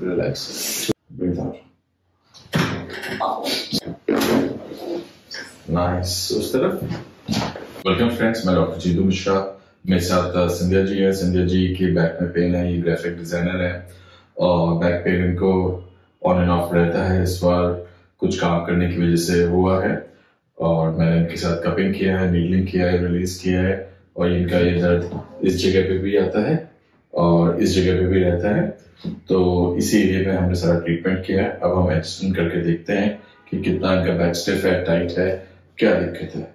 Relax. Breathe out. Nice. उस तरफ़ welcome friends मैं डॉक्टर जीतू मिश्रा मेरे साथ uh, संध्या जी है। संध्या जी की बैक में पेन है। ये ग्राफिक डिज़ाइनर है। और बैक पेन इनको ऑन एंड ऑफ़ रहता है। इस बार कुछ काम करने की वजह से हुआ है। और मैंने इनके साथ कपिंग किया है नीडलिंग किया है रिलीज़ किया है। और इनका ये दर्द इस जगह पे भी आता है। और इस जगह पे भी रहता है। तो इसी एरिया में हमने सारा ट्रीटमेंट किया। है अब हम एडजस्टमेंट करके देखते हैं कि कितना इनका बैक स्टिफ है टाइट है क्या दिक्कत है।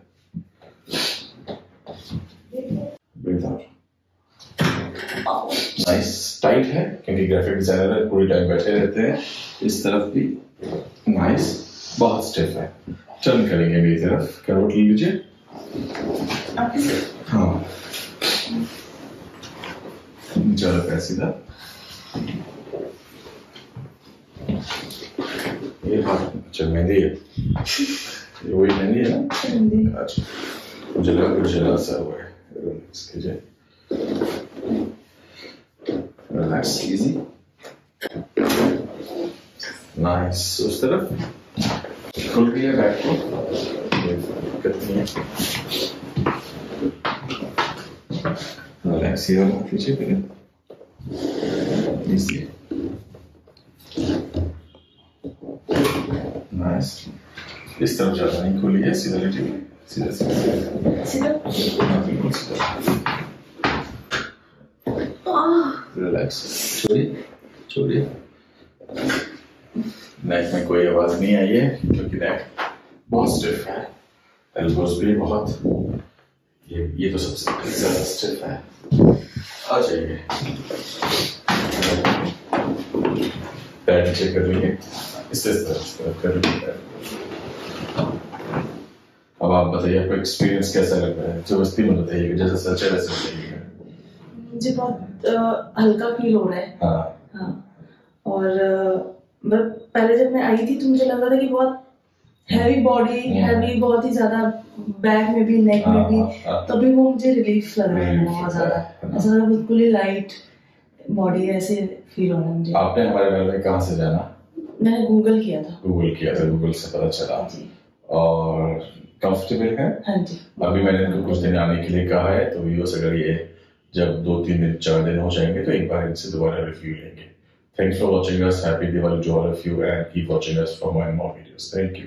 नाइस टाइट है क्योंकि ग्राफिक डिज़ाइनर है पूरी टाइम बैठे रहते हैं। इस तरफ़ भी नाइस बहुत स्टिफ है। टर्न करेंगे मेरी तरफ़। करवट लीजिए। हाँ। चलो पैर सीधा ये अच्छा मेहंदी है। ये वही मेहंदी है ना? अच्छा। मुझे लगा कुछ जला सा हुआ है। रिलैक्स कीजिए रिलैक्स इजी नाइस उस तरफ़? खुल गया बैक को। नहीं है? रिलैक्स ये वाला पीछे। करें इजी नाइस इस तरफ़ ज़्यादा नहीं खोली है सीधा लेटिए सीधा सीधा हाँ, बिल्कुल सीधा रिलैक्स छोड़िए छोड़िए नेक में कोई आवाज़ नहीं आई है क्योंकि नेक बहुत स्टिफ है. एल्बोस भी बहुत. ये ये तो सबसे ज़्यादा स्टिफ है. आ जाइए पैर नीचे कर इससे इस कर पैर। अब आप बताइए आपका एक्सपीरियंस कैसा लग रहा है? ज़बरदस्ती में बताइए जैसा सच है वैसे बताइएगा। मुझे बहुत हल्का फील हो रहा है। हाँ। हाँ। और मतलब पहले जब मैं आई थी तो मुझे लग रहा था कि बहुत हैवी बॉडी। हैवी बहुत ही ज़्यादा बैक में भी नेक में हाँ, भी हाँ, हाँ। तभी वो मुझे रिलीफ लग रहा है बहुत ज़्यादा। है, है? ऐसा लग है बिल्कुल ही लाइट बॉडी ऐसे फील हो रहा है मुझे। आपने हमारे बारे में कहाँ से जाना? मैंने गूगल किया था। गूगल किया था गूगल से पता चला। जी। और कंफर्टेबल है? हाँ जी। अभी मैंने इनको कुछ दिन आने के लिए कहा है तो व्यूअर्स अगर ये जब दो तीन दिन चार दिन हो जाएँगे तो एक बार इनसे दोबारा रिव्यू लेंगे। Thanks for watching us happy Diwali to all of you and keep watching us for more and more videos thank you